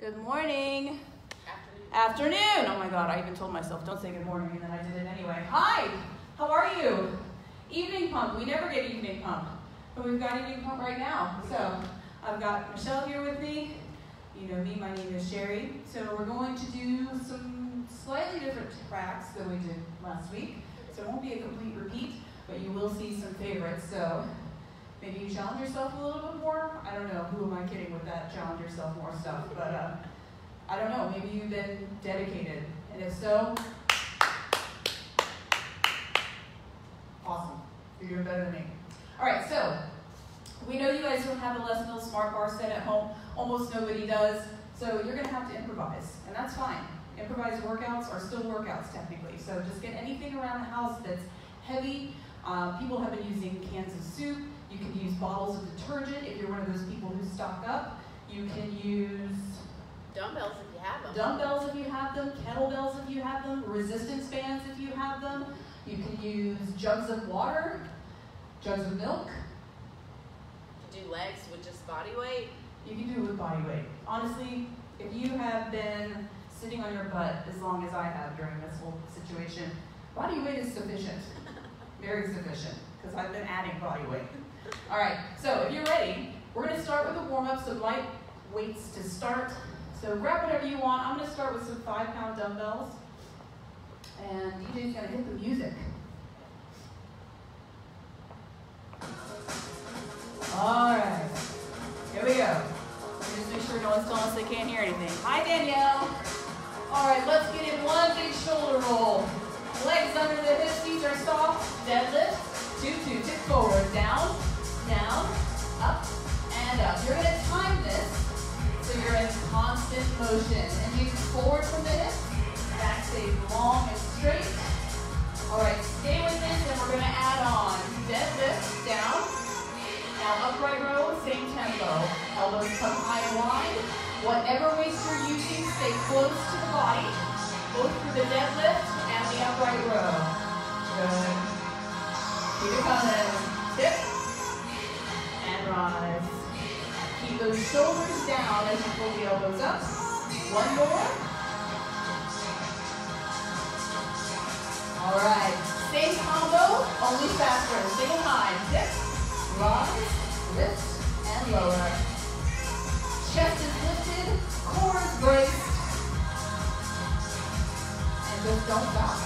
Good morning. Afternoon. Afternoon. Oh my God, I even told myself, don't say good morning, and then I did it anyway. Hi, how are you? Evening pump. We never get evening pump, but we've got evening pump right now. So I've got Michelle here with me. You know me, my name is Sherry. So we're going to do some slightly different tracks than we did last week. So it won't be a complete repeat, but you will see some favorites. So maybe you challenge yourself a little bit more. I don't know. Who am I kidding with that challenge yourself more stuff? But uh, I don't know. Maybe you've been dedicated. And if so, awesome. You're doing better than me. All right, so we know you guys don't have a Les Mills Smart Bar set at home. Almost nobody does. So you're going to have to improvise, and that's fine. Improvised workouts are still workouts technically. So just get anything around the house that's heavy. Um, people have been using cans of soup. You can use bottles of detergent if you're one of those people who stock up. You can use dumbbells if you have them. Dumbbells if you have them, kettlebells if you have them, resistance bands if you have them. You can use jugs of water, jugs of milk. You can do legs with just body weight. You can do it with body weight. Honestly, if you have been sitting on your butt as long as I have during this whole situation, body weight is sufficient. Very sufficient, because I've been adding body weight. All right, so if you're ready, we're to start with a warm-up, some light weights to start. So grab whatever you want. I'm to start with some five-pound dumbbells. And DJ's to hit the music. All right, here we go. Just make sure no one's telling us they can't hear anything. Hi, Danielle. All right, let's get in one big shoulder roll. Legs under the hips, feet are soft. Deadlift, two, two, tip forward, down, down, up, and up. You're gonna time this so you're in constant motion. And you forward from the hips, back stays long and straight. All right, stay with this and we're gonna add on deadlift, down. Now upright row, same tempo. Elbows come high and wide. Whatever weights you're using, stay close to the body, both for the deadlift and the upright row. Good. Keep it coming. Tip. Rise. Keep those shoulders down as you pull the elbows up. One more. All right. Same combo, only faster. Single time. Tip. Rise. Lift. And lower. Chest is lifted. Core is braced And just don't stop.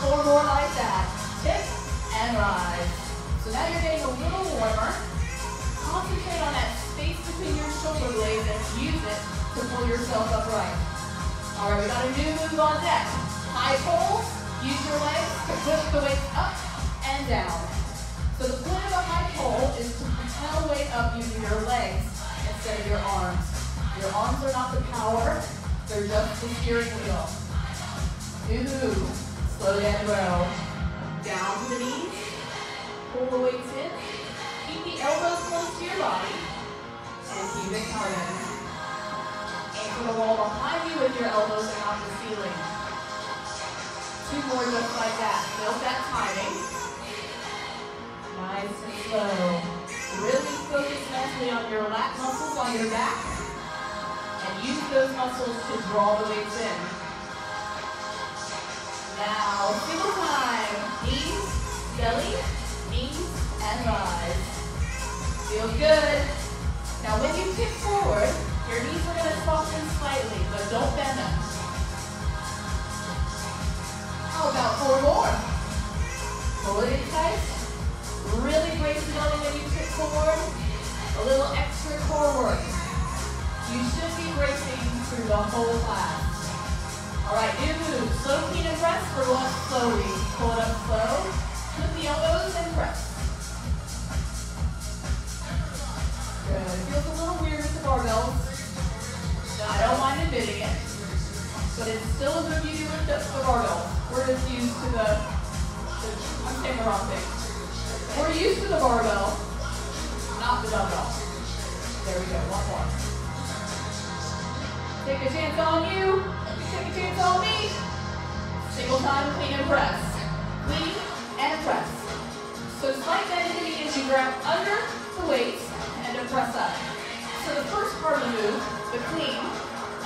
Four more like that. Tip and rise. So now you're getting a little warmer. Concentrate on that space between your shoulder blades and use it to pull yourself upright. All right, we got a new move on deck. High pull, use your legs to push the weight up and down. So the point of a high pull is to propel weight up using your legs instead of your arms. Your arms are not the power, they're just the steering wheel. New Slow down row. Down to the knees. Pull the weights in. Keep the elbows close to your body. And keep it coming. Aim for the wall behind you with your elbows and off the ceiling. Two more just like that. Build that timing. Nice and slow. Really focus mentally on your lat muscles on your back and use those muscles to draw the weights in. Now, single time, knees, belly, knees, and rise. Feels good. Now when you kick forward, your knees are gonna soften slightly, but don't bend them. How about four more? Pull it tight. Really brace the belly when you tip forward. A little extra core work. You should be bracing through the whole class. All right, new move. Slow and press for one slowly. Pull it up slow. Put the elbows and press. Good. It feels a little weird with the barbells. I don't mind admitting it. But it's still a good you do with the, the barbell. We're just used to the, the, I'm saying the wrong thing. We're used to the barbell, not the dumbbell. There we go, one more. Take a chance on you. Take a chance on me. Single time clean and press. Clean and press. So slight bend in the you grab under the weights and to press up. so the first part of the move, the clean,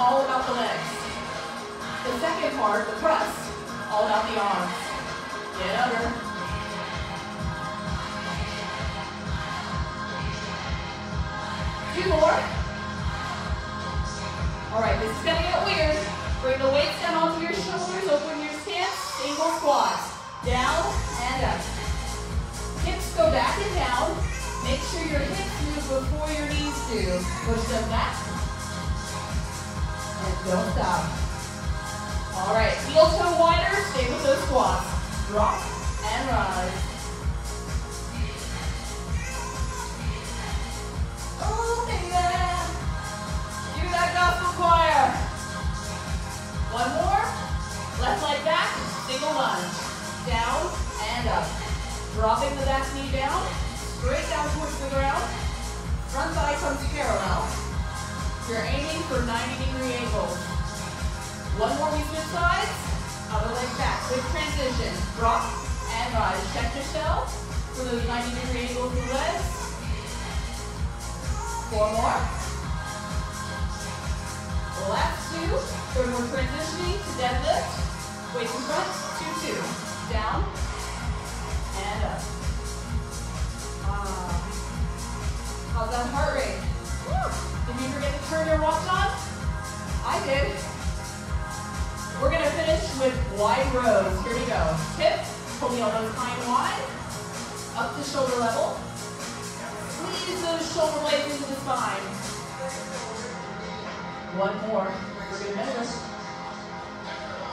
all about the legs. The second part, the press, all about the arms. Get under. Two more. All right, this is gonna get weird. Bring the weights down onto your shoulders, open your stance, single squat. Down and up. Hips go back and down. Make sure your hips move before your knees do. Push them back. And don't stop. All right, heel toe wider, stay with those squats. Drop and rise. Oh. Do that gospel choir. One more. Left leg back, single lunge. Down and up. Dropping the back knee down, straight down towards the ground. Front thigh comes parallel. You're aiming for 90 degree angles. One more, we switch sides. Other leg back, quick transition. Drop and rise. Check yourself for those 90 degree angles the legs. Four more. Last two. Third one transitioning to deadlift. Weights in front, two, two. Down and up. Ah. How's that heart rate? Did you forget to turn your watch on? I did. We're gonna finish with wide rows. Here we go. Hip, pull the elbows and wide, up to shoulder level. Squeeze those shoulder blades into the spine. One more for good measure.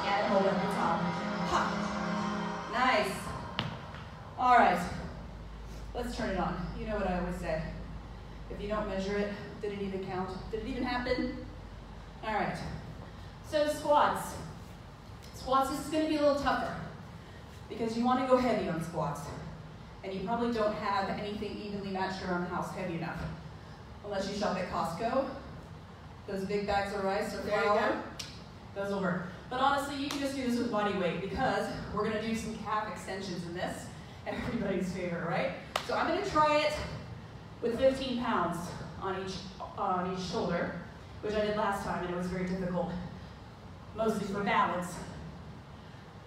And hold at the top. Ha. Nice. All right. Let's turn it on. You know what I always say. If you don't measure it, did it even count? Did it even happen? All right. So squats. Squats this is going to be a little tougher because you want to go heavy on squats. And you probably don't have anything evenly matched around the house heavy enough. Unless you shop at Costco. Those big bags of rice or flour. Those will work. But honestly, you can just do this with body weight because we're going to do some calf extensions in this. Everybody's favorite, right? So I'm going to try it with 15 pounds on each, on each shoulder, which I did last time and it was very difficult. Mostly for balance.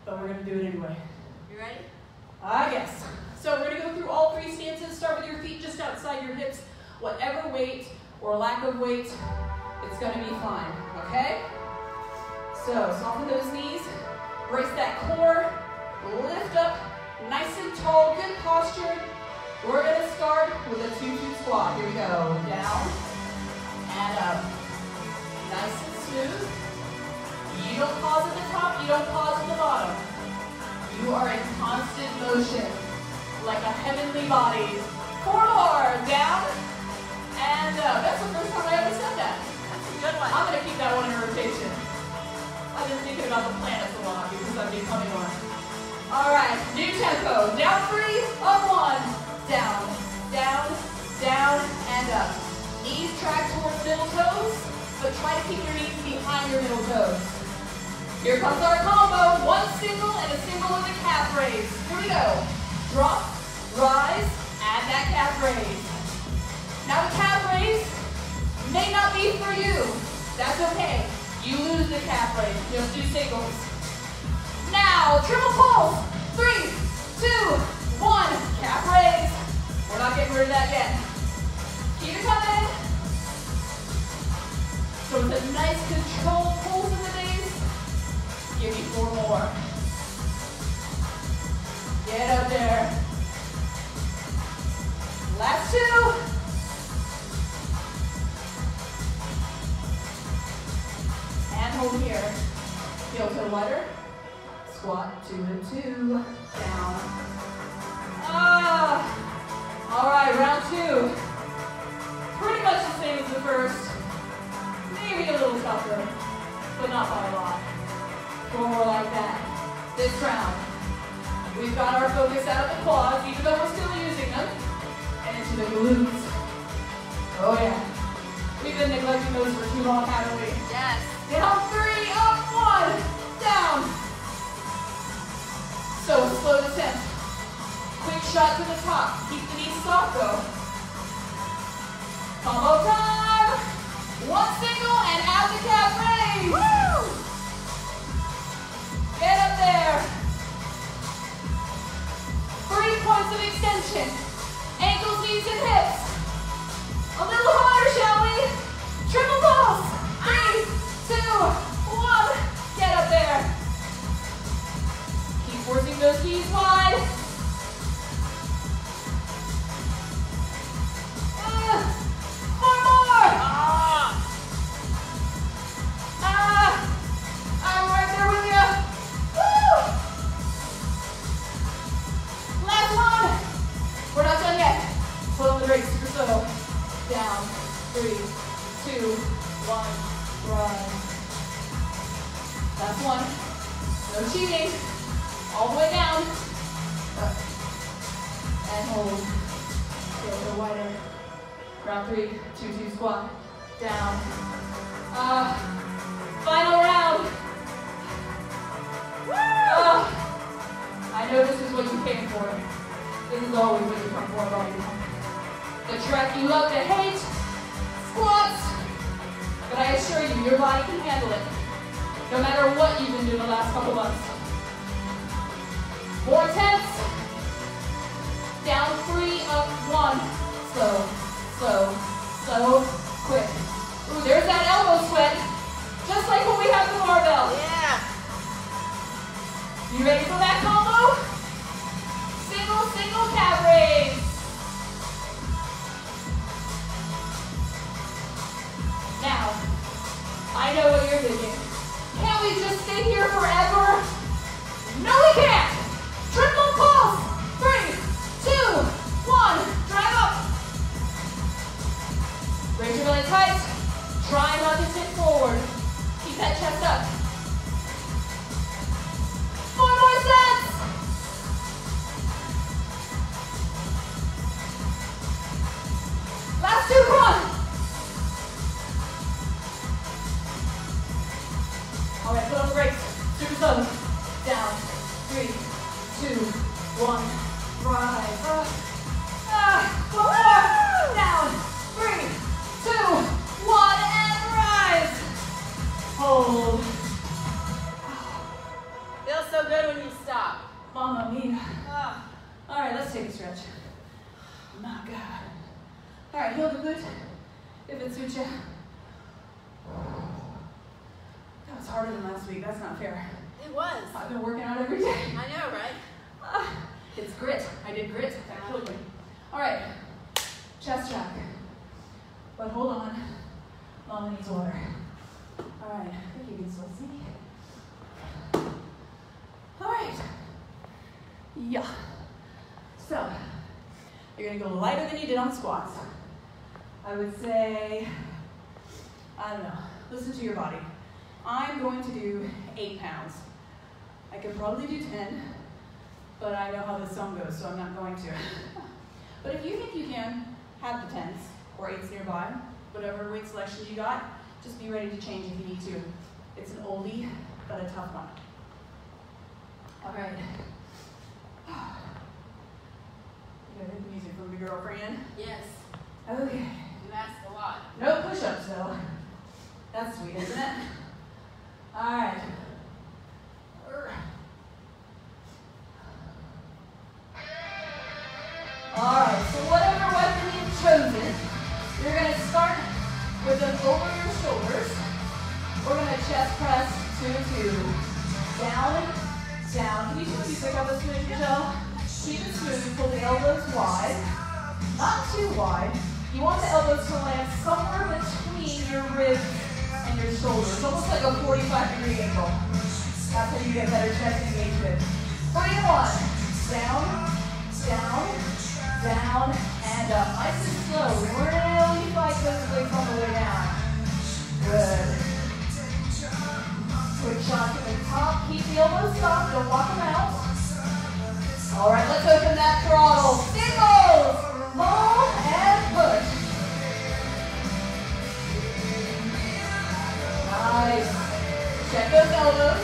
But we're going to do it anyway. You ready? Ah, I guess. So we're going to go through all three stances. Start with your feet just outside your hips. Whatever weight or lack of weight, it's going to be fine. Okay? So soften those knees. Brace that core. Lift up. Nice and tall. Good posture. We're to start with a two-two squat. Here we go. Down and up. Nice and smooth. You don't pause at the top. You don't pause at the bottom. You are in constant motion, like a heavenly body. Four more, Here comes our combo. One single and a single with a calf raise. Here we go. Drop, rise, add that calf raise. Now the calf raise may not be for you. That's okay. You lose the calf raise. Just do singles. Now, triple pulse. Three, two, one. Calf raise. We're not getting rid of that yet. Keep it coming. So it's a nice controlled pulse in the knees. Give me four more. Get up there. Last two. And hold here. Heel toe wider. Squat, two and two. Down. Ah. All right, round two. Pretty much the same as the first. Maybe a little tougher, but not by a lot. Four more like that. This round, we've got our focus out of the quads, even though we're still using them, and into the glutes. Oh yeah. We've been neglecting those for too long, haven't we? Yes. Down three, up one, down. So slow descent. Quick shot to the top. Keep the knees soft though. Combo time. One single and out the calf raise. Woo! Get up there. Three points of extension. Ankles, knees, and hips. A little harder, shall we? All right, the brakes. Super slow. Down. Three, two, one. Rise. Up. Ah. Down. Three, two, one, and rise. Hold. Feels so good when you stop. Mamma mia. Ah. All right, let's take a stretch. My God. All right, heel the glute if it suits you. Was harder than last week. That's not fair. It was. I've been working out every day. I know, right? Ah, it's grit. I did grit. That killed me. All right, chest track. But hold on. Mama needs water. All right, I think you can still see. All right. Yeah. So, you're gonna go lighter than you did on squats. I would say, I don't know, listen to your body. I'm going to do eight pounds. I could probably do 10, but I know how this song goes, so I'm not going to. but if you think you can, have the 10s or 8s nearby, whatever weight selection you got, just be ready to change if you need to. It's an oldie, but a tough one. All right. You got the music from your girlfriend? Yes. Okay. You asked a lot. No push-ups though. That's sweet, isn't it? All right. All right, so whatever weapon you've chosen, you're gonna start with them over your shoulders. We're gonna chest press two, two. Down, down. Can you see you pick up a smooth, Michelle? Keep it smooth, pull the elbows wide. Not too wide. You want the elbows to land somewhere between your ribs and your shoulders. Almost like a 45 degree angle. That's how you get better chest engagement. Three, one. Down, down, down, and up. Nice and slow. Really fight those legs on the way down. Good. Quick shot to the top. Keep the elbows soft. Don't walk them out. All right, let's open that throttle. Singles. Pull Nice. Check those elbows.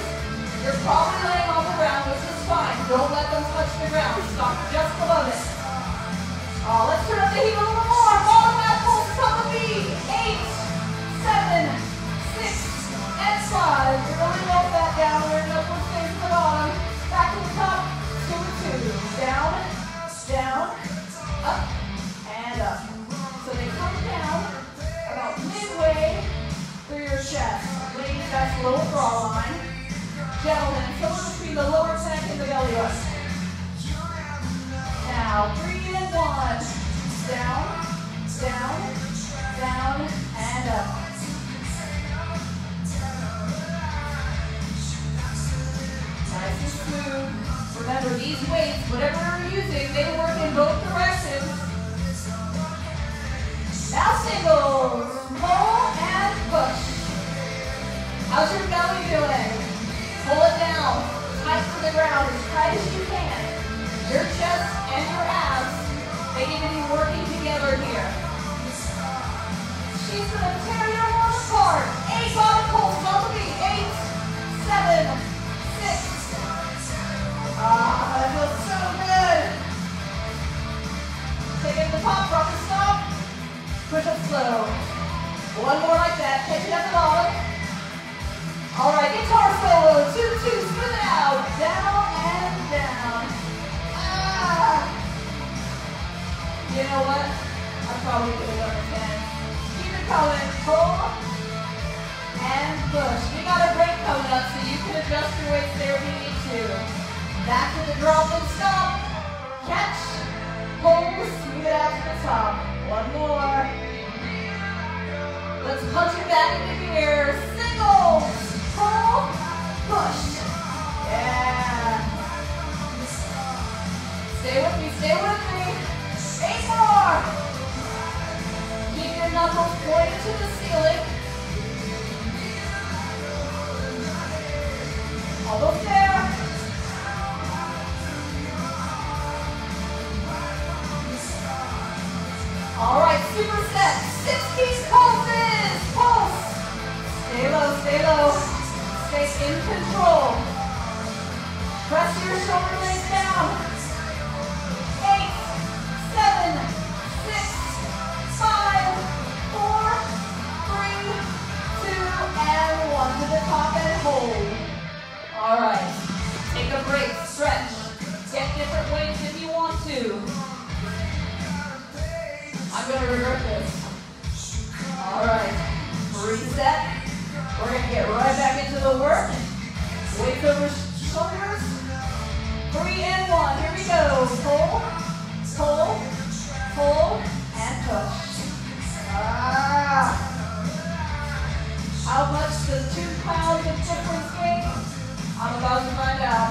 You're probably laying on the ground, which is fine. Don't let them touch the ground. Stop just below it. Oh, let's turn up the heat a little more. Follow that pulse from the beat. Eight, seven, six, and five. You're going really roll that downward and upward face the bottom. Back to the top. Two two. Down, down, up, and up. So they come down about midway chest. Ladies, that's lower bra line. Gentlemen, somewhere between the lower neck and the belly button. Now, three and one. Down, down, down, and up. Nice and smooth. Remember, these weights, whatever you're using, they work in both directions. Now singles. Pull and push. How's your belly doing? Pull it down. Tight to the ground as tight as you can. Your chest and your abs, they need to be working together here. She's going to tear your arms apart. Eight bottom pulls on the beat. Eight, seven, six. Ah, that feels so good. Take it to the top, drop the stop. Push up slow. One more like that. Catch it at the bottom. All right, guitar solo. Two, two, spin it out. Down and down. Ah. You know what? I probably could have done a 10. Keep it coming. Pull and push. We got a break coming up, so you can adjust your weights there if you need to. Back to the drop and stop. Catch. Pull. Smooth it out to the top. One more. Let's punch it back into gear. Single. Push. Yeah. Stay with me, stay with me. More. Keep your knuckles pointed to the ceiling. Almost there. In control. Press your shoulder blades down. Eight, seven, six, five, four, three, two, and one. To the top and hold. All right. Take a break, stretch. Get different weights if you want to. I'm gonna revert this. All right. Reset. We're gonna get right back into the work. Weights over shoulders. Three and one. Here we go. Pull, pull, pull, and push. Ah. How much does two pounds of difference make? I'm about to find out.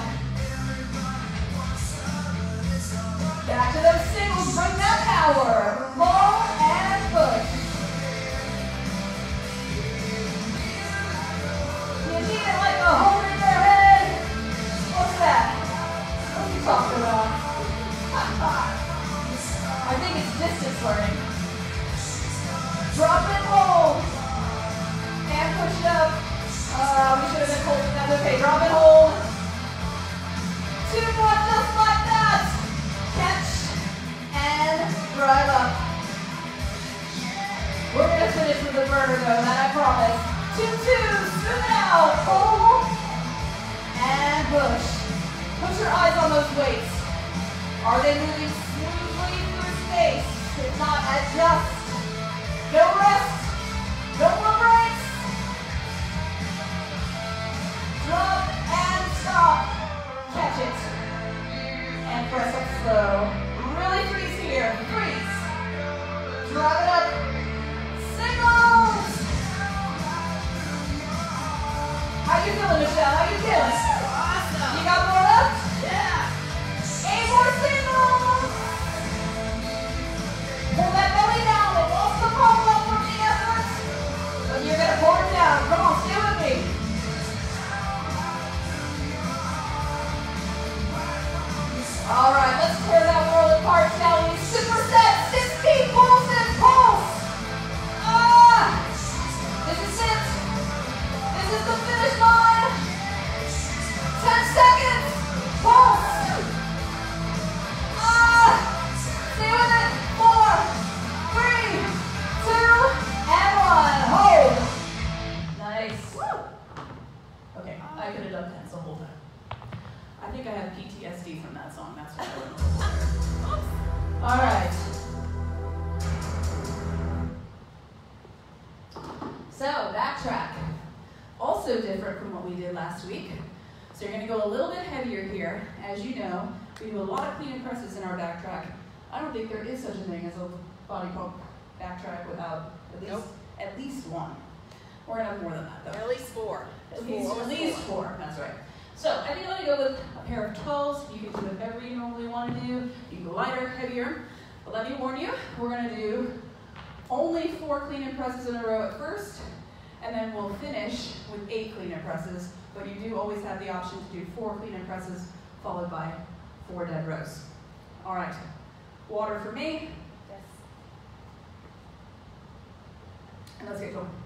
Back to those singles. Bring that power. Pull We're gonna finish with a burner though, that I promise. Two, two, smooth it out. Pull and push. Put your eyes on those weights. Are they moving smoothly through space? If not, adjust. No rest. No more breaks. Drop and stop. Catch it. And press up slow. Really freeze here. Freeze. Drive it up. How you feeling, Michelle? How you feeling? Awesome. You got more? Yeah. Eight more singles. Pull that belly down. The from the? But you're going to it down. Come on, stay with me. All right, let's tear that world apart, shall we? Right. So I think I'm gonna go with a pair of 12s. You can do whatever you normally want to do. You can go lighter, heavier. But let me warn you, we're gonna do only four clean and presses in a row at first, and then we'll finish with eight clean and presses. But you do always have the option to do four clean and presses followed by four dead rows. All right, water for me, Yes. and let's get going.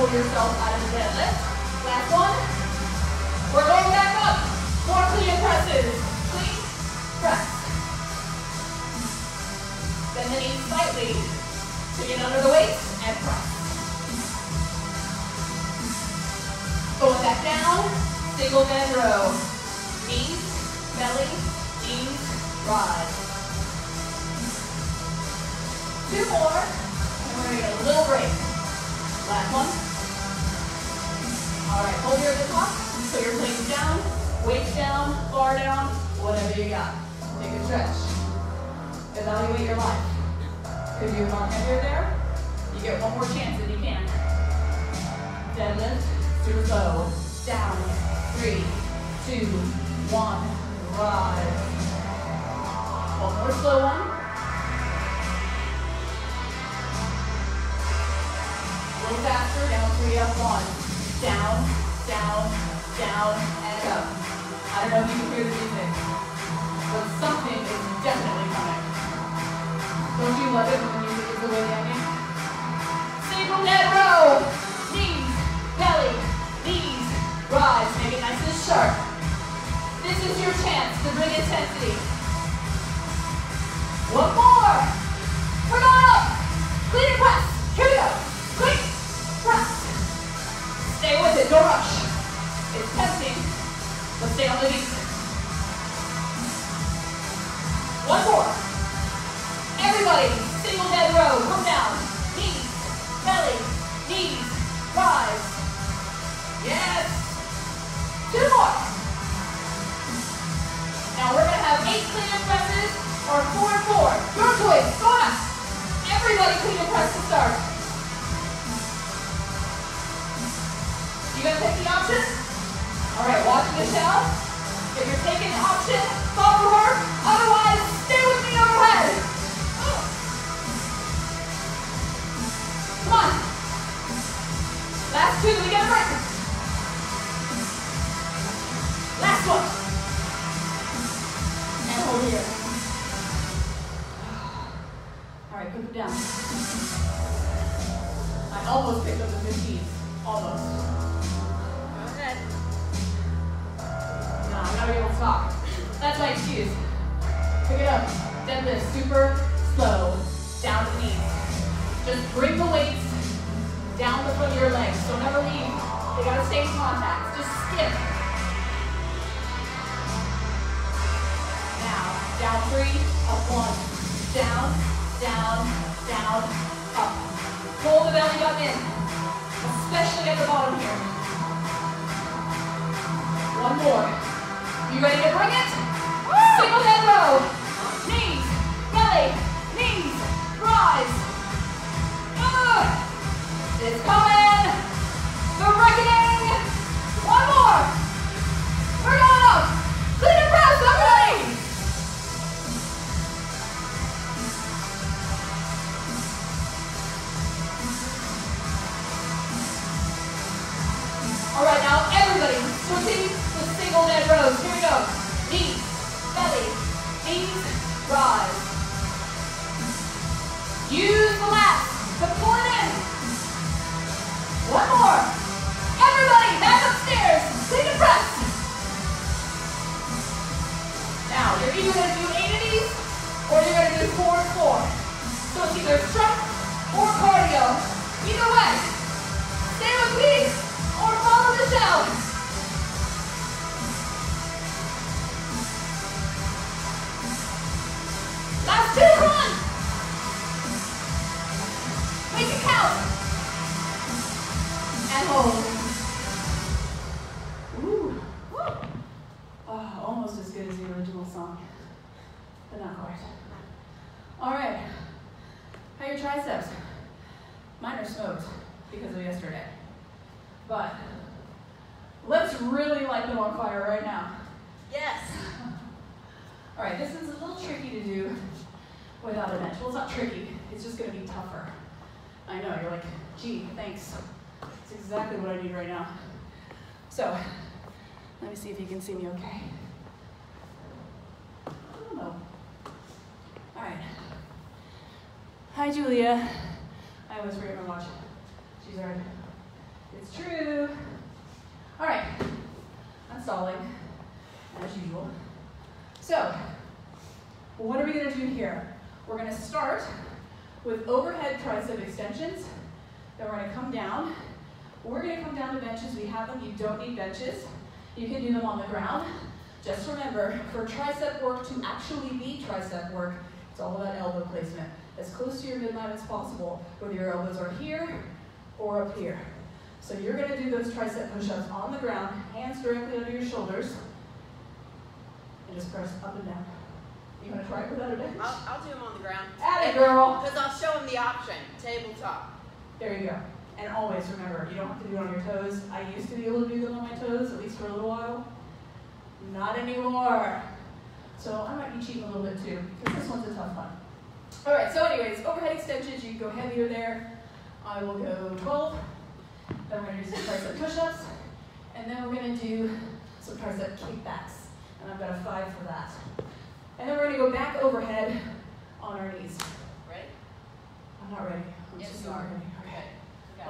Pull yourself out of the deadlift. Last one. We're going back up. More clean presses. Clean, press. Bend the knees slightly to get under the weight and press. Going back down. Single bend row. Knees, belly, knees, rise. Two more. And we're going to get a little break. Last one. All right, hold your at the top. Put your plates down, weights down, bar down, whatever you got. Take a stretch. Evaluate your life. Could you have gone heavier there? You get one more chance if you can. Deadlift, super slow. Down, three, two, one, rise. One more slow one. A little faster, down three, up one. Down, down, down, and up. I don't know if you can hear the music, but something is definitely coming. Don't you love it when the music is the way the onion? Single net row. Knees, belly, knees, rise. Make it nice and sharp. This is your chance to bring intensity. One more. We're going up. Clean and press. Here we go. Quick, press. Stay with it, don't rush. It's tempting, but stay on the beat. One more. Everybody, single dead row, come down. Knees, belly, knees, rise. Yes. Two more. Now we're gonna have eight clean and presses or four and four. Your choice, go on. Everybody clean and press to start. You gonna take the option? All right, watch Michelle. If you're taking option, see me okay. Oh. Right. Hi, Julia. I always forget my watch. She's right. It's true. All right. I'm stalling, as usual. So, what are we gonna do here? We're gonna start with overhead tricep extensions. Then we're gonna come down. We're gonna come down to benches. We have them. You don't need benches. You can do them on the ground. Just remember, for tricep work to actually be tricep work, it's all about elbow placement. As close to your midline as possible, whether your elbows are here or up here. So you're gonna do those tricep push-ups on the ground, hands directly under your shoulders, and just press up and down. You wanna try it without a bench? I'll, I'll do them on the ground. At it, girl. Because I'll show them the option. Tabletop. There you go. And always remember, you don't have to do it on your toes. I used to be able to do them on my toes, at least for a little while. Not anymore. So I might be cheating a little bit too, because this one's a tough one. All right, so anyways, overhead extensions, you can go heavier there. I will go 12. Then we're gonna do some tricep push-ups. And then we're gonna do some tricep kickbacks. And I've got a five for that. And then we're gonna go back overhead on our knees. Ready? I'm not ready. I'm Yes, just you are. ready. Okay.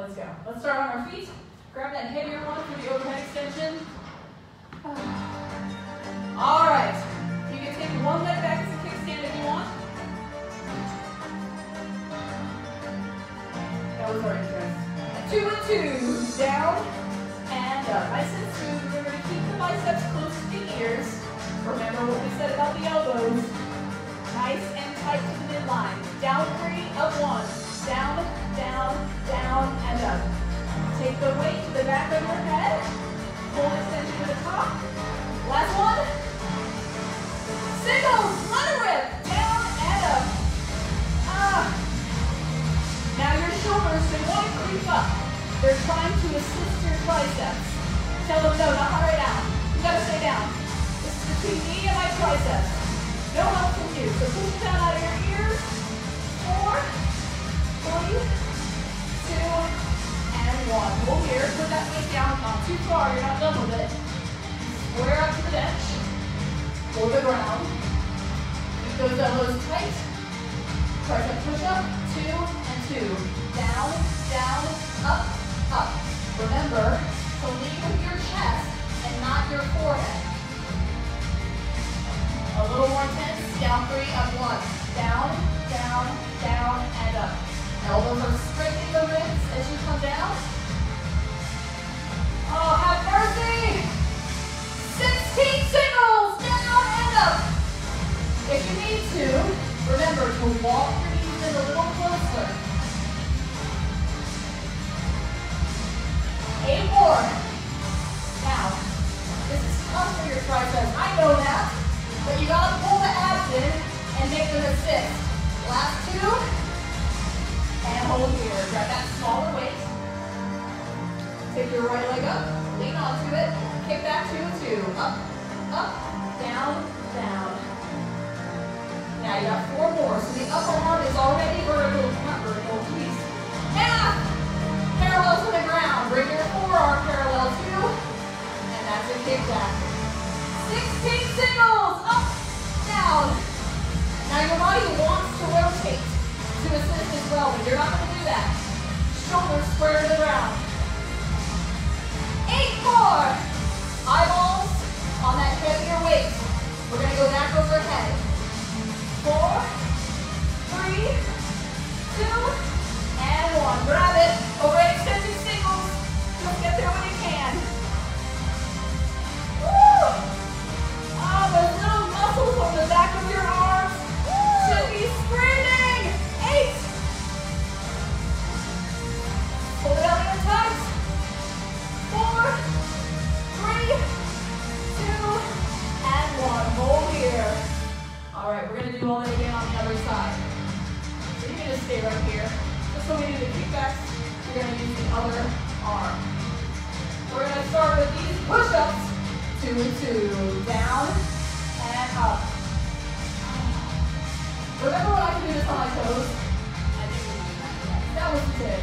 Let's go. Let's start on our feet. Grab that heavier one for the overhead extension. All right. You can take one leg back as a kickstand if you want. That was our interest. Two and two. Down and up. Nice and smooth. Remember to keep the biceps close to the ears. Remember what we said about the elbows. Nice and tight to the midline. Down three, up one. Down, down, down, and up. Take the weight to the back of your head. Pull extension to the top. Last one. Singles, let rip. Down and up. Ah. Now your shoulders, they want to creep up. They're trying to assist your triceps. Tell them no, not right now. You gotta stay down. This is between me and my triceps. No help from you. So push down out of your ears. Four, two, and one. Hold here. Put that weight down. Not too far. You're not done with it. Square up to the bench. Or the ground. Keep those elbows tight. Tricep push up. Two and two. Down, down, up, up. Remember to lead with your chest and not your forehead. A little more tense. Down three, up one. Down, down, down, and up. Elbows are straightening the ribs as you come down. Oh, have mercy! 16 singles, down and up. If you need to, remember to walk your knees in a little closer. Eight more. Now, this is tough for your triceps. I know that, but you gotta pull the abs in and make them assist. Last two. And hold here. Grab that smaller weight. Take your right leg up. Lean onto it. Kick that two, and two. Up, up, down, down. Now you got four more. So the upper arm is already vertical, not vertical, please. Half. Parallel to the ground. Bring your forearm parallel to, and that's a kick back. 16 singles. Up, down. Now your body wants to assist as well, but you're not going to do that. Shoulders square to the ground. Eight more. Eyeballs on that heavier weight. We're going to go back overhead. Four, three, two, and one. Grab it. Overhead extended singles. Just get there when you can. Woo! Oh, those little muscles on the back of your arms All right, we're gonna do all that again on the other side. So you can just stay right here. Just so we do the kickbacks, you're gonna use the other arm. We're gonna start with these push-ups. Two and two. Down and up. Remember when I can do this on my toes? That was good.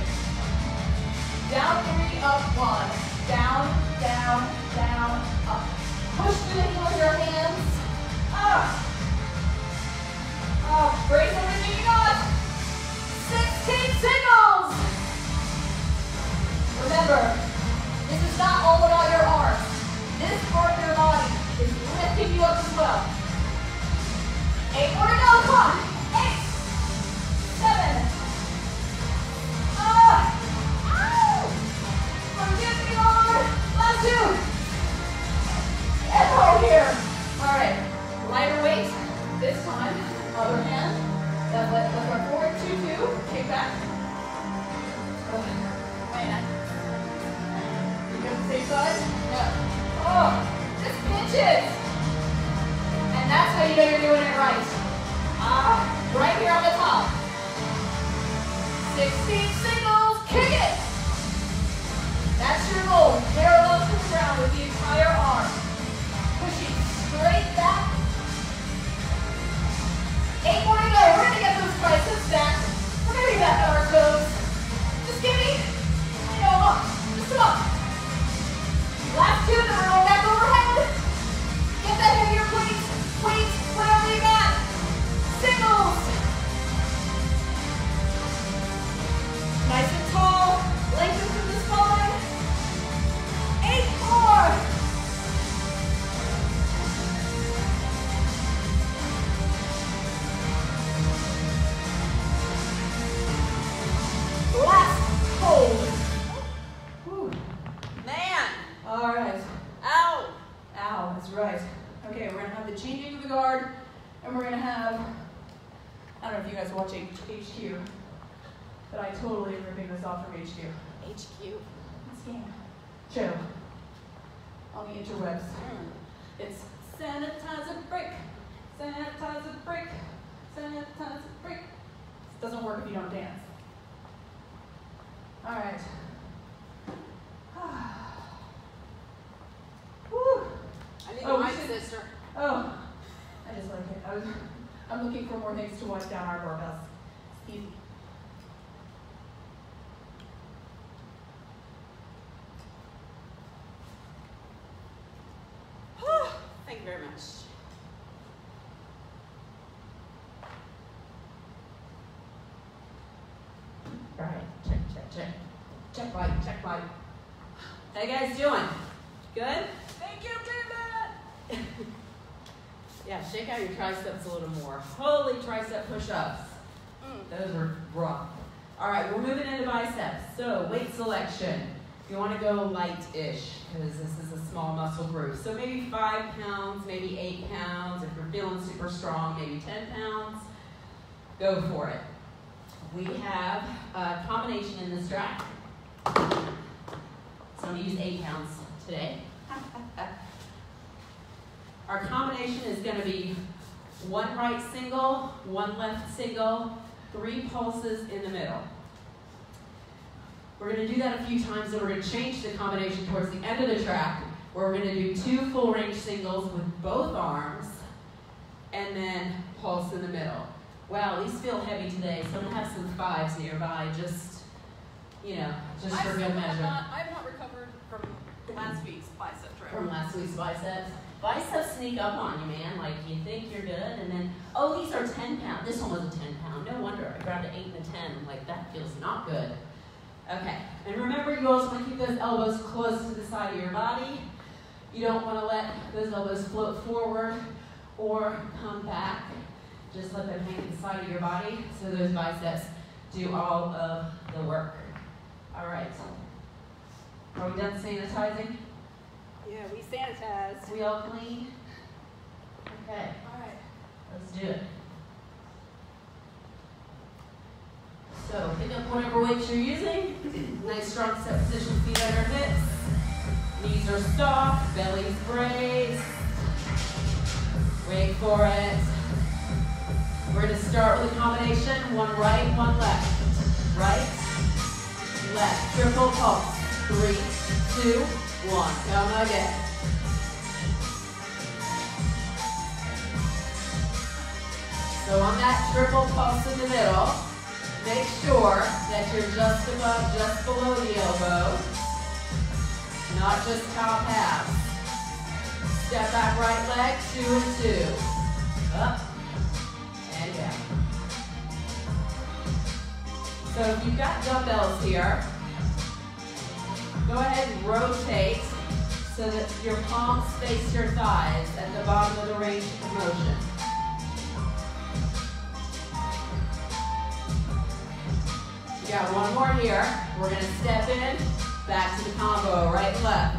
Down three, up one. Down, down, down, up. Push through the heel with your hands. Up. Up. Brace you got. 16 singles. Remember, this is not all about your arms. This part of your body is lifting you up as well. Eight more to go, come on. Eight, seven. Ah, ow. Forgive me, Lord. Very much. Right. Check, check, check. Check light, check light. How you guys doing? Good? Thank you, David. Yeah, shake out your triceps a little more. Holy tricep push-ups. Mm. Those are rough. All right, we're moving into biceps. So weight selection. You want to go light-ish because this is a small muscle group. So maybe five pounds, maybe eight pounds. If you're feeling super strong, maybe 10 pounds. Go for it. We have a combination in this track. So I'm to use eight pounds today. Our combination is going to be one right single, one left single, three pulses in the middle. We're going to do that a few times, and we're going to change the combination towards the end of the track, we're going to do two full range singles with both arms, and then pulse in the middle. Wow, these feel heavy today, so I'm going to have some fives nearby, just, you know, just I for good measure. not, I have not recovered from last week's bicep trip. From last week's biceps. Biceps sneak up on you, man. Like you think you're good, and then oh, these are 10 pound. This one was a 10 pound. No wonder. I grabbed an 8 and a 10. I'm like, that feels not good. Okay, and remember, you always want to keep those elbows close to the side of your body. You don't want to let those elbows float forward or come back. Just let them hang at the side of your body so those biceps do all of the work. All right. Are we done sanitizing? Yeah, we sanitized. We all clean? Okay, All right. let's do it. So pick up whatever weights you're using. Nice strong set position, feet under hips. Knees are soft, belly's braced. Wait for it. We're gonna start with a combination, one right, one left. Right, left, triple pulse. Three, two, one. Come again. So on that triple pulse in the middle, make sure that you're just above, just below the elbow, not just top half. Step back right leg, two and two. Up and down. So if you've got dumbbells here, go ahead and rotate so that your palms face your thighs at the bottom of the range of motion. You got one more here. We're gonna step in, back to the combo, right left.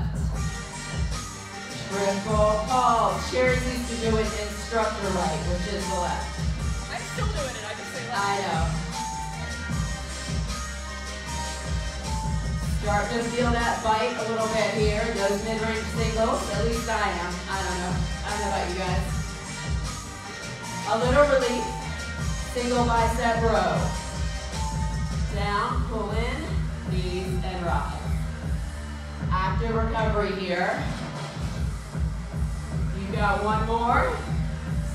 Triple pulse. Sherry used to do it instructor right, which is the left. I'm still doing it. I just say left. I know. Start to feel that bite a little bit here. Those mid-range singles. At least I am. I don't know. I don't know about you guys. A little relief. Single bicep row. Down, pull in, knees, and rise. Active recovery here. You got one more.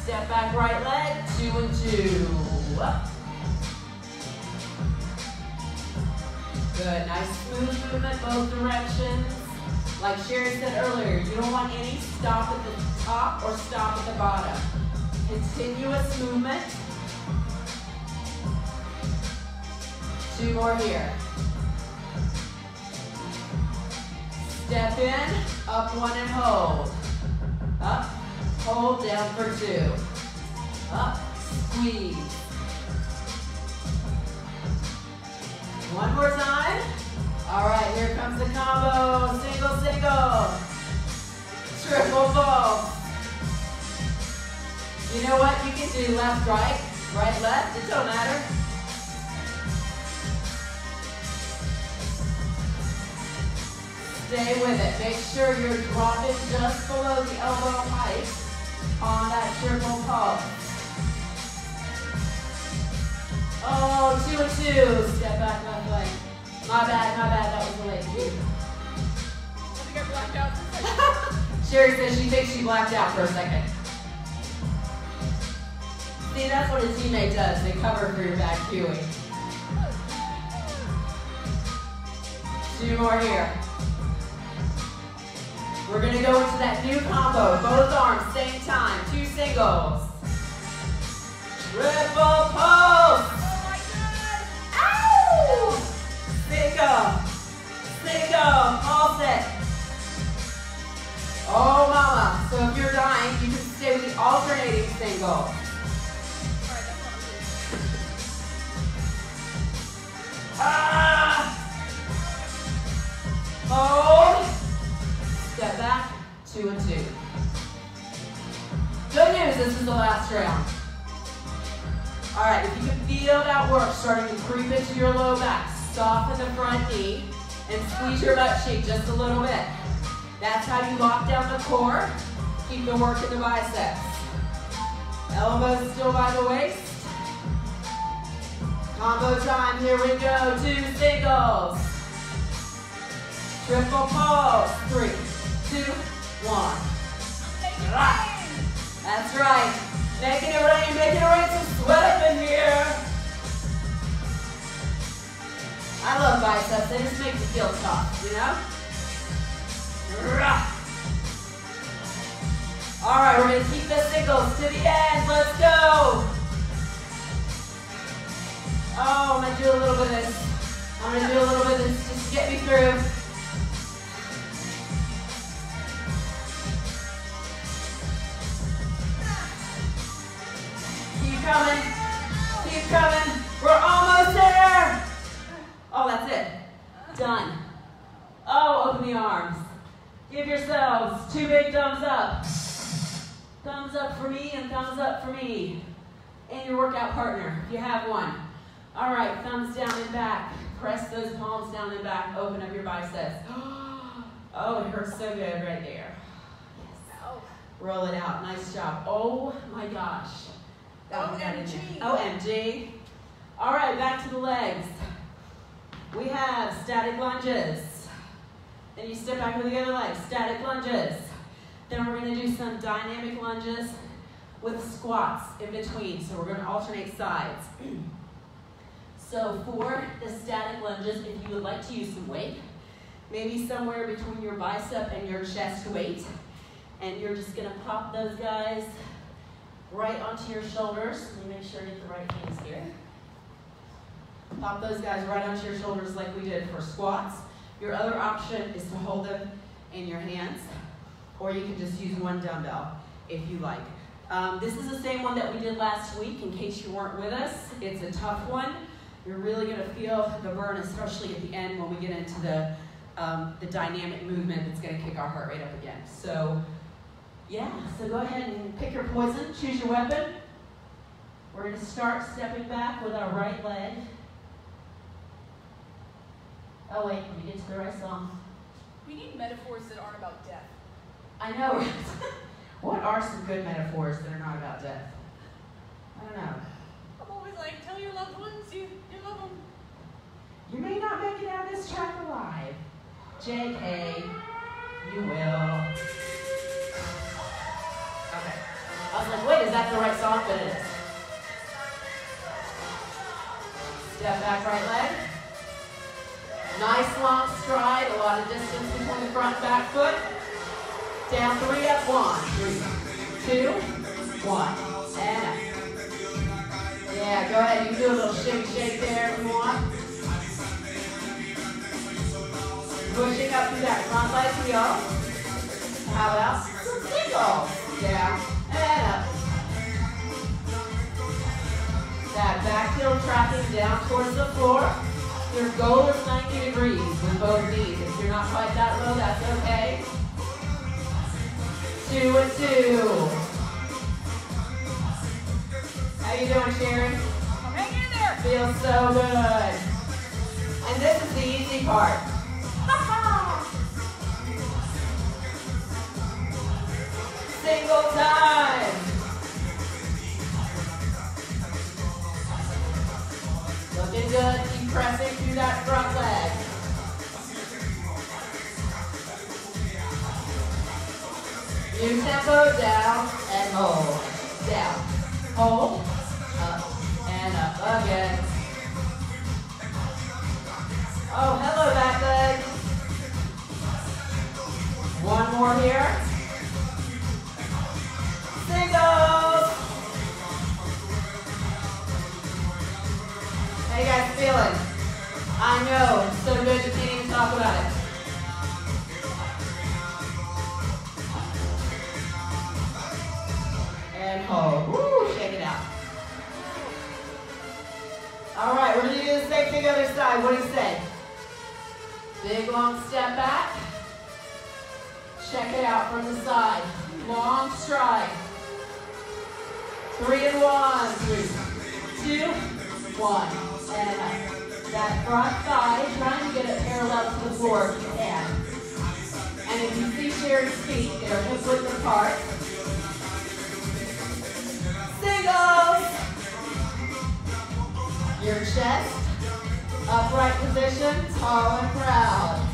Step back right leg, two and two. Good, nice smooth movement both directions. Like Sherry said earlier, you don't want any stop at the top or stop at the bottom. Continuous movement. Two more here. Step in, up one and hold. Up, hold down for two. Up, squeeze. One more time. All right, here comes the combo. Single, single. Triple ball. You know what? You can do left, right, right, left. It don't matter. Stay with it. Make sure you're dropping just below the elbow height on that triple pulse. Oh, two and two. Step back left leg. My bad, my bad. That was the cue. I think I blacked out for a second. Sherry says she thinks she blacked out for a second. See, that's what a teammate does. They cover for your bad cueing. Two more here. We're gonna go into that new combo. Both arms, same time, two singles. Triple pulse. Single, single, all set. Oh mama, so if you're dying, you can stay with the alternating single. Ah! Hold step back, two and two. Good news, this is the last round. All right, if you can feel that work starting to creep into your low back, soften the front knee and squeeze your butt cheek just a little bit. That's how you lock down the core, keep the work in the biceps. Elbows still by the waist. Combo time, here we go, two singles. Triple pulse, three two, one. That's right. Making it rain, making it rain, some sweat up in here. I love biceps, they just make you feel tough, you know? All right, we're gonna keep the singles to the end, let's go. Oh, I'm gonna do a little bit of this. I'm gonna do a little bit of this just to get me through. Coming. Keep coming. We're almost there. Oh, that's it. Done. Oh, open the arms. Give yourselves two big thumbs up. Thumbs up for me and thumbs up for me. And your workout partner, if you have one. All right, thumbs down and back. Press those palms down and back. Open up your biceps. Oh, it hurts so good right there. Yes. Roll it out. Nice job. Oh my gosh. Got. OMG. All right, back to the legs. We have static lunges. Then you step back with the other leg. Static lunges. Then we're going to do some dynamic lunges with squats in between. So we're going to alternate sides. so for the static lunges, if you would like to use some weight, maybe somewhere between your bicep and your chest weight, and you're just going to pop those guys right onto your shoulders. Let me make sure I get the right hands here. Pop those guys right onto your shoulders like we did for squats. Your other option is to hold them in your hands, or you can just use one dumbbell if you like. Um, this is the same one that we did last week, in case you weren't with us. It's a tough one. You're really going to feel the burn, especially at the end when we get into the, um, the dynamic movement that's going to kick our heart rate up again. So, yeah, so go ahead and pick your poison, choose your weapon. We're going to start stepping back with our right leg. Oh wait, let me get to the right song. We need metaphors that aren't about death. I know. what are some good metaphors that are not about death? I don't know. I'm always like, tell your loved ones you, you love them. You may not make it out of this track alive. JK, you will. I was like, wait, is that the right song? But it is. Step back, right leg. Nice long stride, a lot of distance between the front and back foot. Down three up, one, three, two, one, and up. Yeah, go ahead, you can do a little shake shake there if you want. Pushing up through that front leg heel. How about singles? Down That back heel tracking down towards the floor. Your goal is 90 degrees with both knees. If you're not quite that low, that's okay. Two and two. How you doing, Sharon? I'm hanging in there. Feels so good. And this is the easy part. Single time. Looking good. Uh, keep pressing through that front leg. New tempo, down and hold. Down. Hold. Up and up again. Oh, hello back leg. One more here. Singles. How you guys feeling? I know, it's so good you can't even talk about it. And hold. Woo, shake it out. All right, we're gonna do the same thing other side. What do you say? Big long step back. Check it out from the side. Long stride. Three and one. Three, two, one. And. That front thigh, trying to get it parallel to the floor if you can. And if you see Sherry's feet, they're hip width apart. Singles. Your chest, upright position, tall and proud.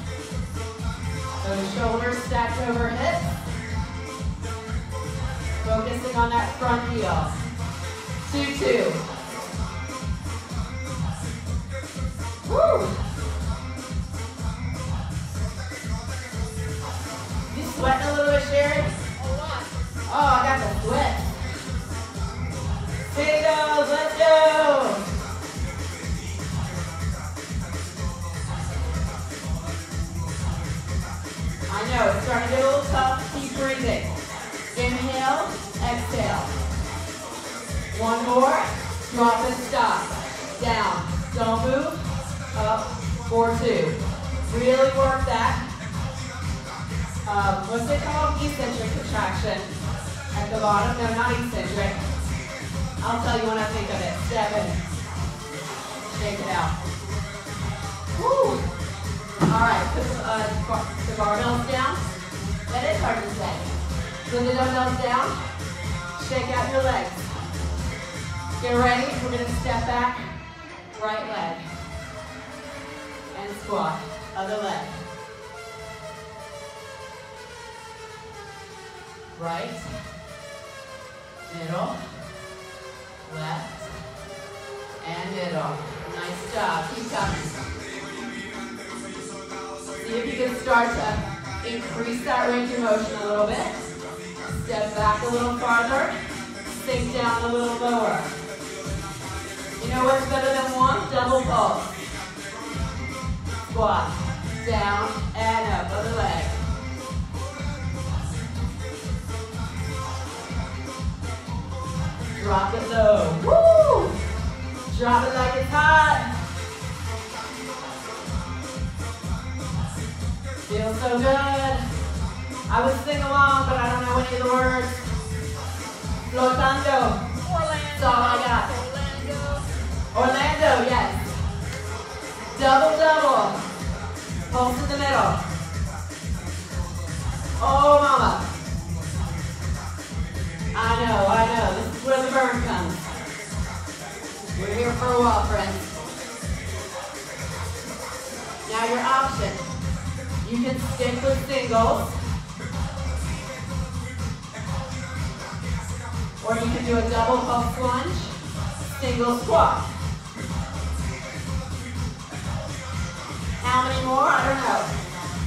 Those shoulders stacked over hips. Focusing on that front heel. Two, two. Woo! You sweating a little bit, Sherry? A lot. Oh, I got the sweat. Let's go! I know, it's starting to get a little tough. Keep breathing. Inhale, exhale. One more. Drop and stop. Down. Don't move. Up. Four, two. Really work that. Um, what's it called? Eccentric contraction. At the bottom. No, not eccentric. I'll tell you when I think of it. Seven. Shake it out. Woo! All right, put the, uh, the barbells down. That is hard to say. Put the dumbbells down. Shake out your legs. Get ready. We're going to step back. Right leg. And squat. Other leg. Right. Middle. Left. And middle. Nice job. Keep coming. See if you can start to increase that range of motion a little bit. Step back a little farther. Sink down a little lower. You know what's better than one? Double pulse. Squat. Down and up. Other leg. Drop it low. Woo! Drop it like it's hot. Feels so good. I would sing along, but I don't know any of the words. Flotando. Orlando. That's all I got. Orlando. Orlando, yes. Double, double. Pulse in the middle. Oh, mama. I know, I know. This is where the burn comes. We're here for a while, friends. Now your option. You can stick with singles. Or you can do a double pulse lunge, single squat. How many more? I don't know.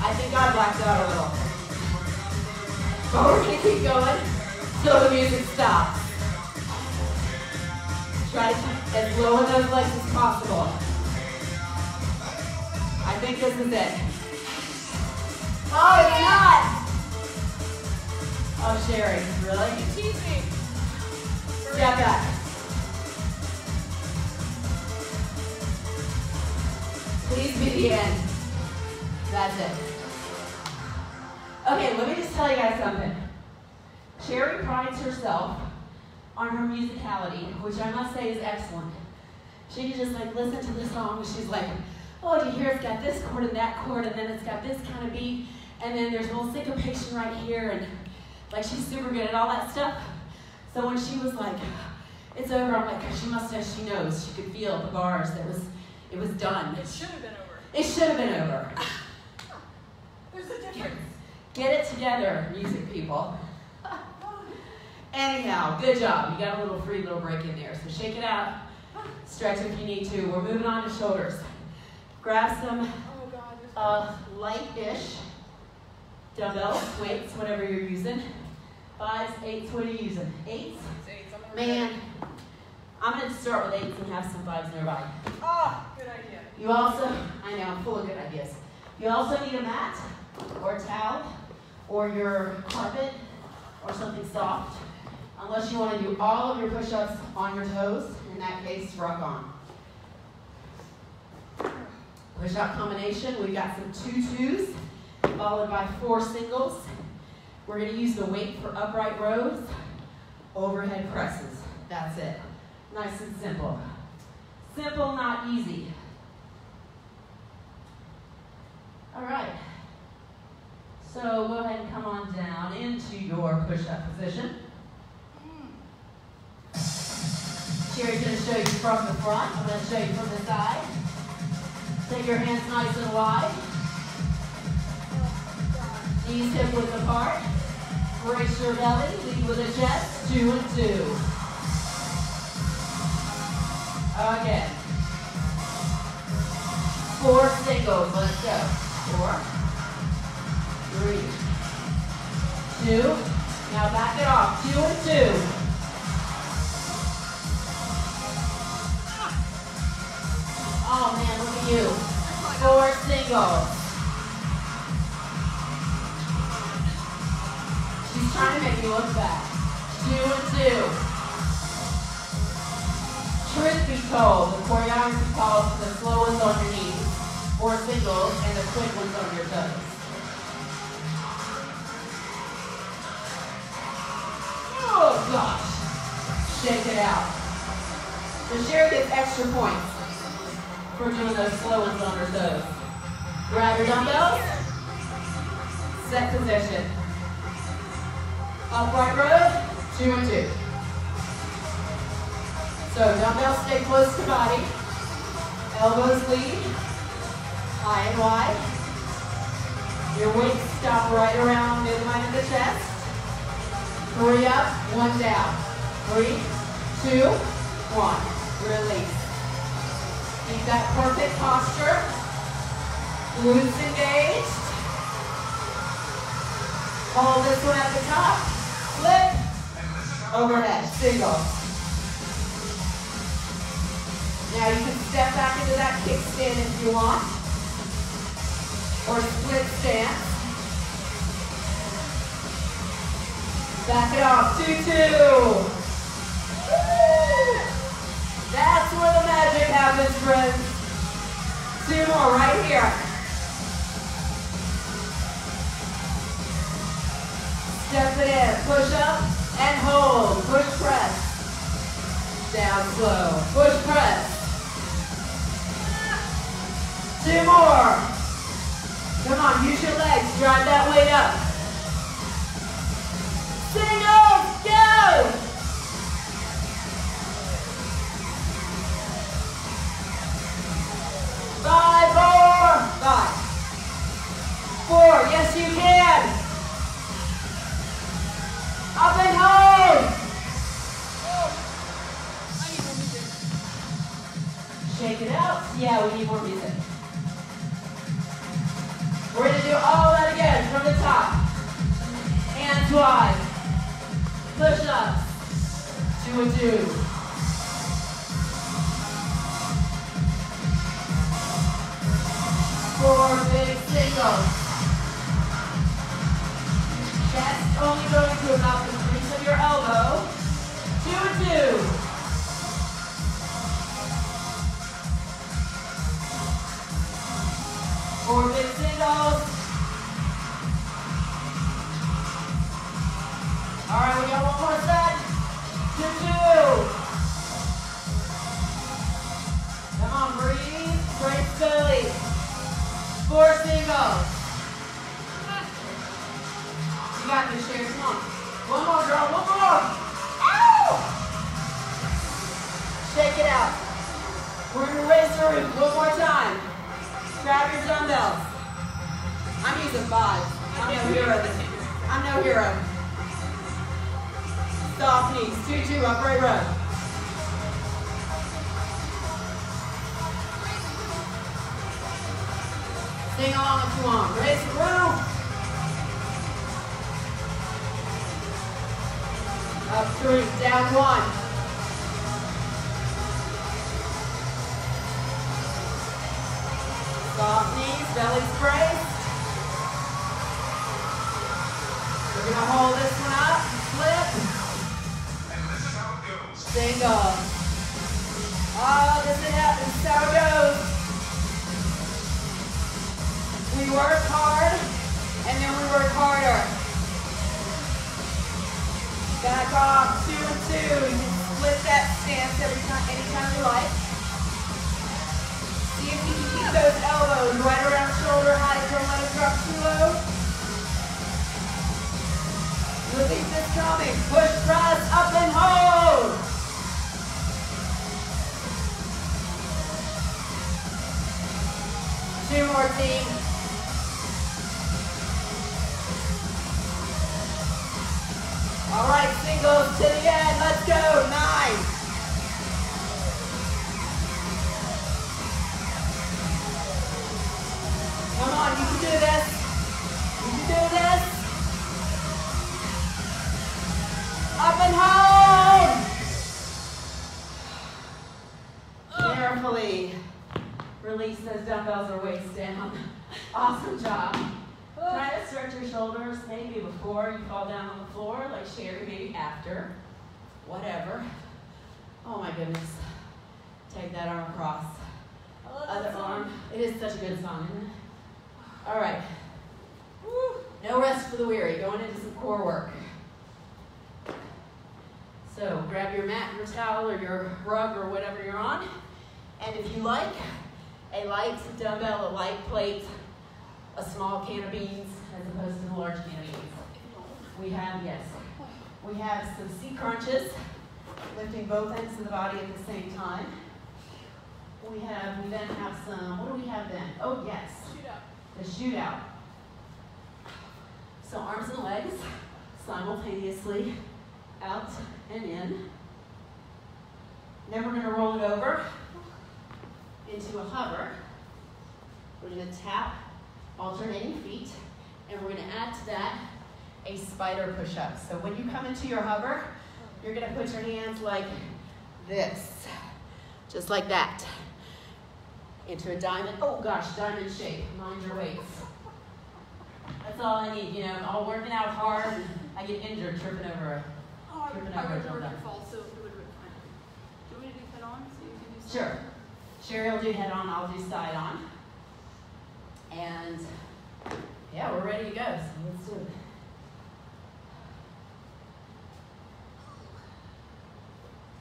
I think I blacked out a little. But we're gonna keep going till the music stops. Try to keep as low in those legs as possible. I think this is it. Oh, it's not! Oh, Sherry, really? You tease me. Step back. Please be the end. That's it. Okay, let me just tell you guys something. Sherry prides herself on her musicality, which I must say is excellent. She can just like listen to the song and she's like, oh, do you hear it's got this chord and that chord and then it's got this kind of beat and then there's a little syncopation right here and like she's super good at all that stuff. So when she was like, it's over, I'm like, she must know, she knows. She could feel the bars that was, it was done. It should have been over. It should have been over. There's a difference. Get it together, music people. Anyhow, good job. You got a little free little break in there. So shake it out. Stretch if you need to. We're moving on to shoulders. Grab some Oh uh, light-ish dumbbells, weights, whatever you're using. Fives, eights, what are you using? Eights? Eight, I'm gonna- Man, I'm going to start with eights and have some fives nearby. Ah, good idea. You also, I know, I'm full of good ideas. You also need a mat or a towel or your carpet or something soft. Unless you want to do all of your push-ups on your toes, in that case, rock on. Push-up combination, we've got some two twos followed by four singles. We're going to use the weight for upright rows, overhead presses. That's it. Nice and simple. Simple, not easy. All right. So go ahead and come on down into your push-up position. Sherry's going to show you from the front. I'm going to show you from the side. Take your hands nice and wide. Knees hip width apart. Brace your belly. Lead with a chest. Two and two. Again. Four singles. Let's go. Four. Three. Two. Now back it off. Two and two. Oh man, look at you. Four singles. She's trying to make you look back. Two and two. Be told, the choreography calls for the slow ones on your knees, four singles, and the quick ones on your toes. Oh gosh. Shake it out. So Sherry gets extra points for doing those slow ones on her toes. Grab your dumbbells. Set position. Upright row, two and two. So dumbbells stay close to body. Elbows lead, high and wide. Your weights stop right around midline of the chest. Three up, one down. Three, two, one. Release. Keep that perfect posture. Glutes engaged. Hold this one at the top. Flip. Overhead. Single. Now you can step back into that kickstand if you want. Or split stance. Back it off. Two, two. That's where the magic happens, friends. Two more right here. Step it in. Push up and hold. Push press. Down slow. Push press. Two more. Come on, use your legs. Drive that weight up. Singles, go! Five more. Five. Four. Yes, you can. Up and hold. And two. Four big singles. Chest only going to about the crease of your elbow. Two and two. Four big singles. All right, we got one more set. Four singles. You got this, Sherry. Come on. One more, girl. One more. Ow! Shake it out. We're gonna raise the roof one more time. Grab your dumbbells. I'm using five. I'm no hero. I'm no hero. Soft knees. Two, two, upright row. Sing along if you want. Raise the roof. Up three, down one. Soft knees, belly braced. We're gonna hold this one up, flip. Single. Oh, this is how, this is how it goes. We work hard, and then we work harder. Back off, two and two. flip that stance every time, anytime you like. See if you can keep those elbows right around shoulder height. Don't let them drop too low. Release this coming. Push, press, up and hold. Two more, team. All right, singles to the end. Let's go. Nine. Come on, you can do this. You can do this. Up and home. Carefully release those dumbbells or weights down. Awesome job. Try to stretch your shoulders maybe before you fall down on the floor, like Sherry, maybe after. Whatever. Oh my goodness. Take that arm across. Other arm. It is such a good song, isn't it? All right. Woo. No rest for the weary. Going into some core work. So grab your mat, your towel, or your rug, or whatever you're on. And if you like, a light dumbbell, a light plate, a small can of beans as opposed to the large can of beans. We have, yes, we have some C crunches, lifting both ends of the body at the same time. We have, we then have some, what do we have then? Oh, yes. The shootout. So arms and legs simultaneously out and in. Then we're going to roll it over into a hover. We're going to tap alternating feet, and we're gonna add to that a spider push-up. So when you come into your hover, you're gonna put your hands like this, just like that, into a diamond, oh gosh, diamond shape, mind your weights. That's all I need, you know, I'm all working out hard, I get injured tripping over a Oh, I would, Tripping I over would a work your fall, so it would have been fine. Do you want me to do head on so you can do? Sure. Sherry will do head on, I'll do side on. And yeah, we're ready to go, so let's do it.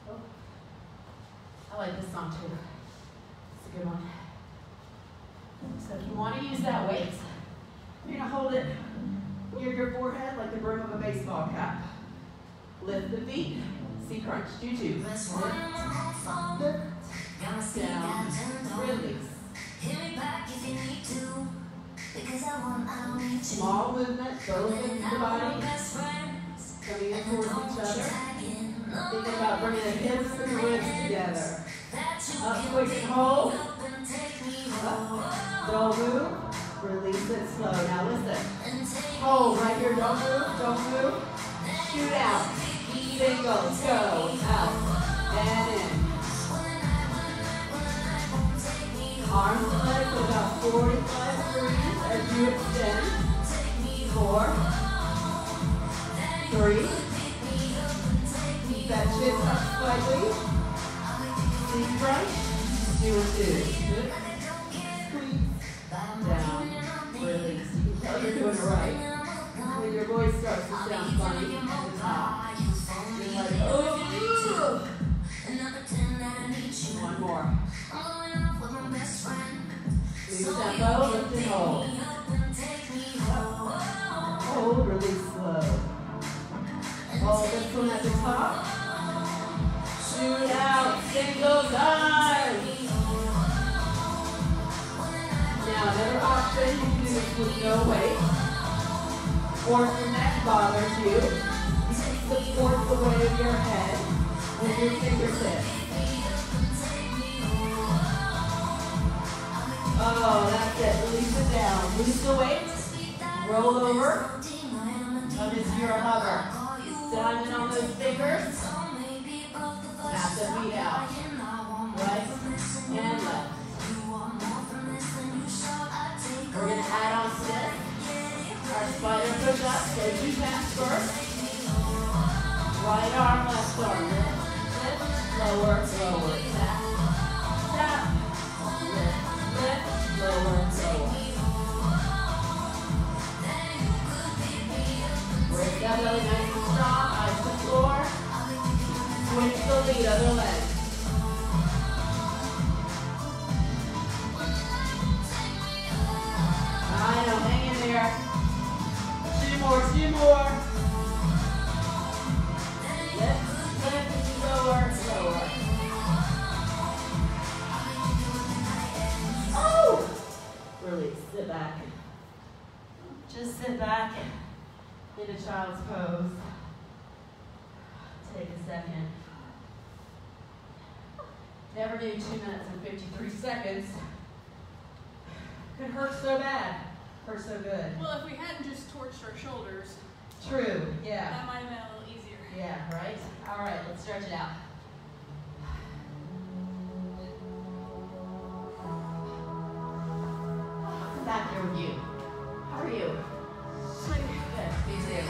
Oh. I like this song too. It's a good one. So if you want to use that weight, you're gonna hold it near your forehead like the brim of a baseball cap. Lift the feet, C crunch, do two. Lift, down, release. Small movement, both of the body coming in towards each other. Think about bringing the hips and the ribs together. Up quick and hold. Up. Don't move. Release it slow. Now listen. Hold right here. Don't move. Don't move. Shoot out. Singles. Go. Out. And in. Arms and for about 45 degrees as you extend. Four. Three. Keep that chin up slightly. Deep crunch. Do a two. Good. Down. Release. You can tell you're doing it right. When your voice starts to sound funny at the top. You're like, oh, Leave tempo, lift and hold. Hold, release slow. Hold this one at the top. Shoot out, single time. Now, another option, you can do this with no weight. Or if your neck bothers you, you can support the weight of your head with your fingertips. Oh, that's it. Release it down. Release the weight. Roll over. Come into your hover. Diamond on those fingers. Tap the feet out. Right and left. We're going to add on sit. Our spider push up. So two taps first. Right arm, left arm. Lift, lower, lower. Tap, lower, and so on. Strong, eyes to floor. Switch the lead, other leg. I know, hang in there. Two more, two more. Lift, lift, lower. Please sit back. Just sit back in a child's pose. Take a second. Never knew two minutes and 53 seconds could hurt so bad, hurt so good. Well, if we hadn't just torched our shoulders, True, yeah. that might have been a little easier. Yeah, right? All right, let's stretch it out. Back here with you. How are you? Good, too.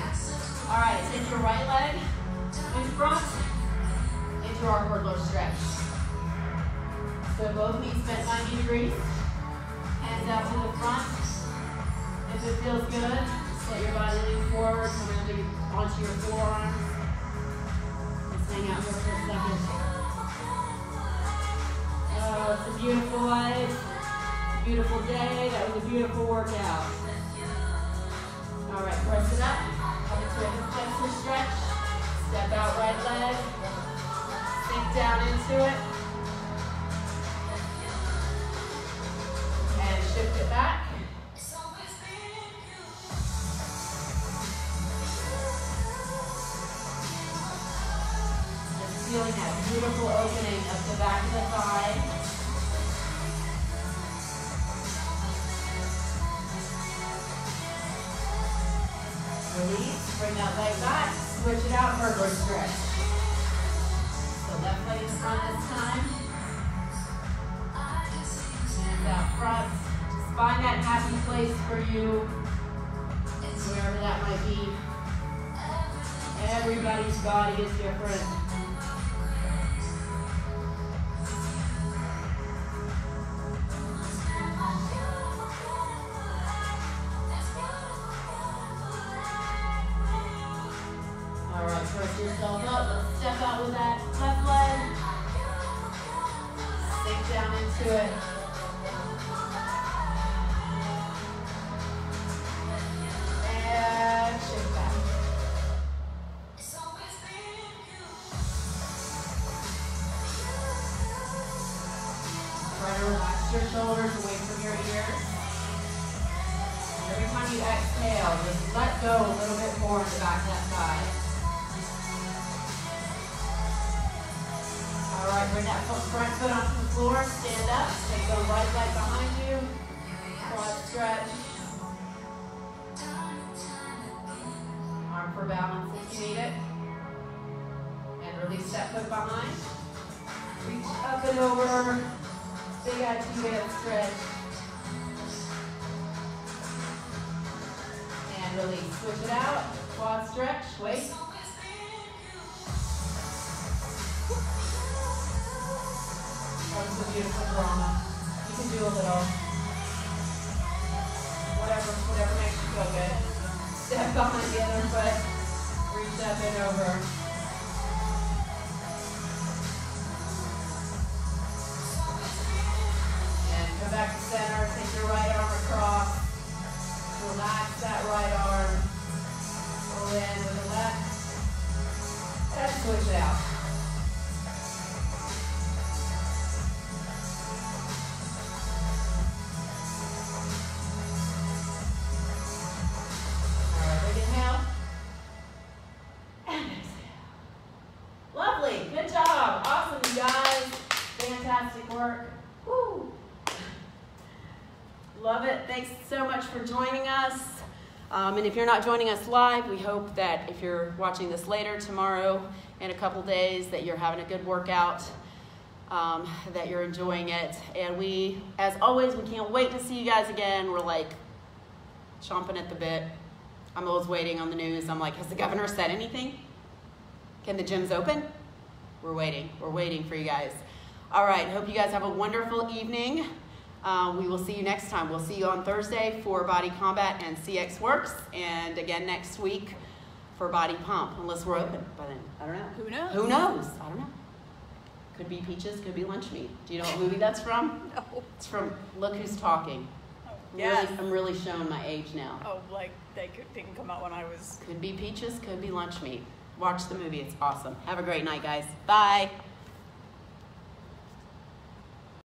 All right, take your right leg in front into our hurdler stretch. So both knees bent 90 degrees. Hands out to the front. If it feels good, just let your body lean forward, come into, onto your forearms. Just hang out here for a second. Oh, it's a beautiful life. Beautiful day. That was a beautiful workout. All right, press it up. Come into a flexor stretch. Step out right leg. Sink down into it. And shift it back. Feeling that beautiful opening of the back of the thigh. Bring that leg back, switch it out, hurdler stretch. So left leg in front this time. Hands out uh, front. Just find that happy place for you, wherever that might be. Everybody's body is different. Reach up and over, big active stretch. And release, switch it out, quad stretch, wait. That was a beautiful drama. You can do a little, whatever, whatever makes you feel good. Step behind the other foot, reach up and over. Um, and if you're not joining us live, we hope that if you're watching this later tomorrow in a couple days, that you're having a good workout, um, that you're enjoying it. And we, as always, we can't wait to see you guys again. We're like chomping at the bit. I'm always waiting on the news. I'm like, has the governor said anything? Can the gyms open? We're waiting. We're waiting for you guys. All right. Hope you guys have a wonderful evening. Uh, we will see you next time. We'll see you on Thursday for Body Combat and CXWORX, and again next week for Body Pump, unless we're open by then. I don't know. Who knows? Who knows? I don't know. Could be peaches, could be lunch meat. Do you know what movie that's from? No. It's from Look Who's Talking. Oh, I'm yes. Really, I'm really showing my age now. Oh, like they could didn't come out when I was Could be peaches, could be lunch meat. Watch the movie, it's awesome. Have a great night, guys. Bye.